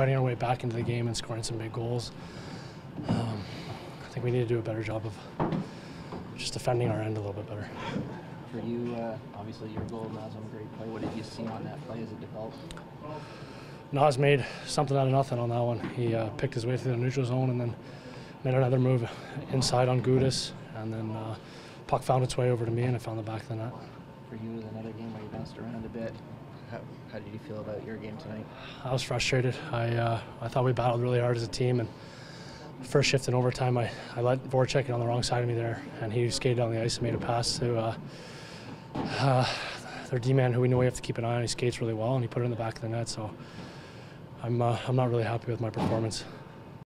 fighting our way back into the game and scoring some big goals. Um, I think we need to do a better job of just defending our end a little bit better. For you, uh, obviously your goal was on a great play. What did you see on that play as it developed? Nas made something out of nothing on that one. He uh, picked his way through the neutral zone and then made another move inside on Gudas, and then uh, puck found its way over to me, and I found the back of the net. For you, it was another game where you bounced around a bit. How, how did you feel about your game tonight? I was frustrated. I uh, I thought we battled really hard as a team, and first shift in overtime, I, I let Voracek get on the wrong side of me there, and he skated on the ice and made a pass to uh, uh, their D-man, who we know we have to keep an eye on. He skates really well, and he put it in the back of the net. So I'm uh, I'm not really happy with my performance.